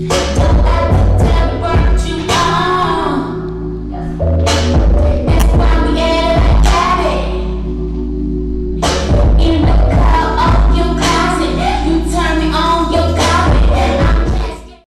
Oh.